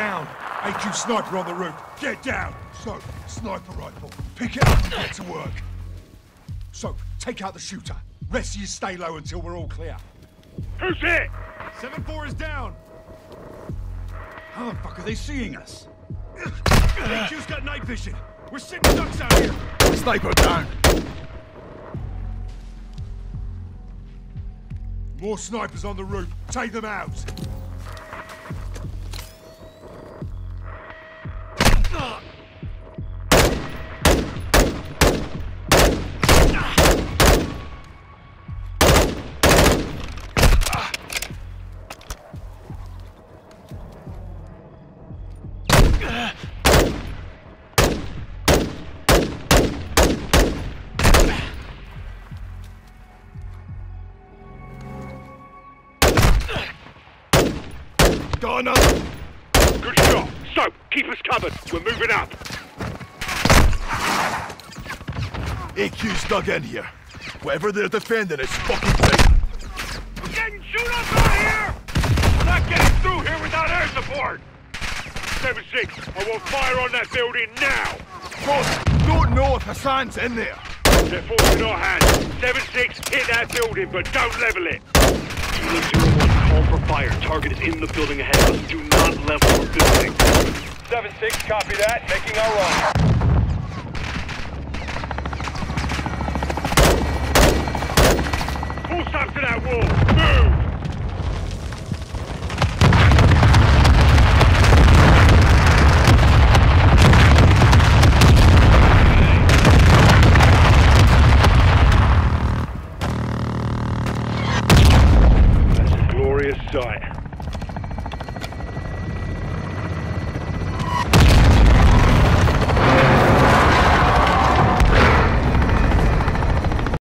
down. AQ sniper on the roof. Get down. So, sniper rifle. Pick it up and get to work. So, take out the shooter. Rest of you stay low until we're all clear. Who's it? 7-4 is down. How the fuck are they seeing us? AQ's got night vision. We're sitting ducks out here. Sniper down. More snipers on the roof. Take them out. Got another. Good shot. So, keep us covered. We're moving up. AQ's dug in here. Whatever they're defending is fucking tight. We're getting shoot up out here! We're not getting through here without air support! 7-6, I want fire on that building now! Boss, don't know if Hassan's in there. They're forcing our hand. 7-6, hit that building, but don't level it! Unit 01, call for fire. Target is in the building ahead of. Do not level the building. 7-6, copy that. Making our run. Full stop to that wall! site.